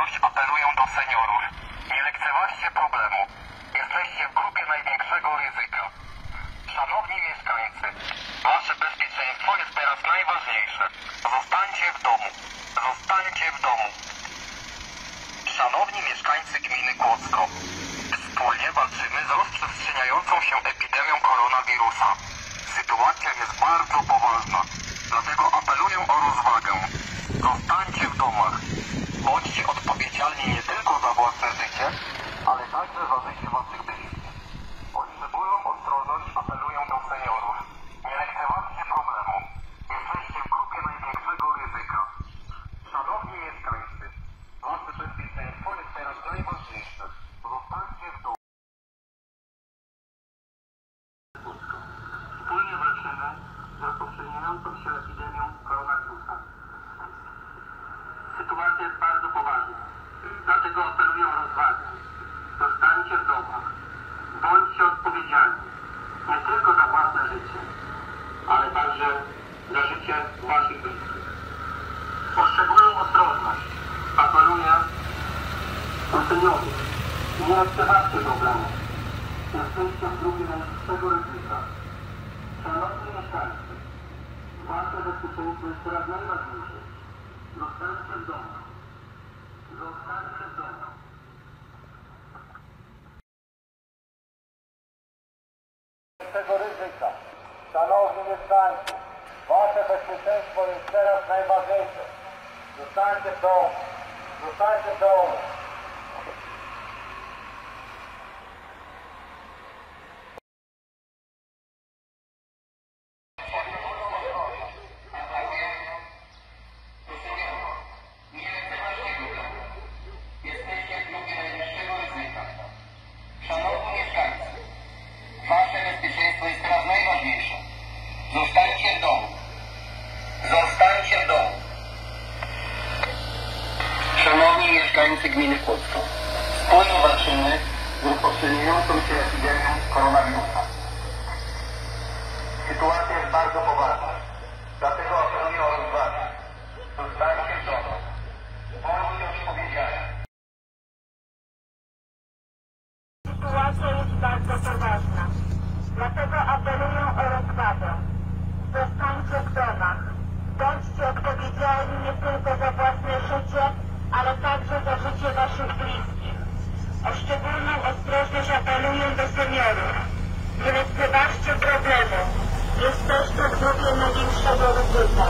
ostrożność apelują do seniorów. Nie lekceważcie problemu. Jesteście w grupie największego ryzyka. Szanowni mieszkańcy, wasze bezpieczeństwo jest teraz najważniejsze. Zostańcie w domu. Zostańcie w domu. Szanowni mieszkańcy gminy Kłodzko, wspólnie walczymy z rozprzestrzeniającą się epidemią koronawirusa. Sytuacja jest bardzo poważna, dlatego apeluję o rozwagę. Bądźcie odpowiedzialni nie tylko za własne życie, ale także za życie bliskich. Potrzebują ostrożność, apelują do seniorów. Nie lekceważcie problemu. Jesteście w grupie największego ryzyka. Szanowni mieszkańcy, wasze bezpieczeństwo jest teraz najważniejsze. Zostańcie w domu. Wspólnie walczymy z rozprzestrzeniającą się epidemią koronawirusa. Sytuacja jest bardzo poważna. Dlatego apeluję o rozwagę. Zostańcie w domach. Bądźcie odpowiedzialni. Nie tylko za własne życie, ale także za życie waszych bliskich. Potrzebują ostrożność. Apeluję seniorów. Nie lekceważcie problemu. Jesteście w grupie najwyższego ryzyka. Szanowni mieszkańcy, wasze bezpieczeństwo jest teraz najważniejsze. Zostańcie w domu. Zostańcie w domu. tego ryzyka. Szanowni mieszkańcy, wasze bezpieczeństwo jest teraz najważniejsze. Zostańcie w domu. Zostańcie w domu. Mieszkańcy gminy Kłodzko, wspólnie walczymy z rozprzestrzeniającą się epidemią koronawirusa. Sytuacja jest bardzo poważna. Dlatego apeluję o rozwagę. Zostańcie w domu. Bądźcie odpowiedzialni. Sytuacja jest bardzo poważna. Dlatego apeluję o rozwagę. Zostańcie w domach. Bądźcie odpowiedzialni nie tylko Nie lekceważcie problemu. Jesteście w grupie największego ryzyka.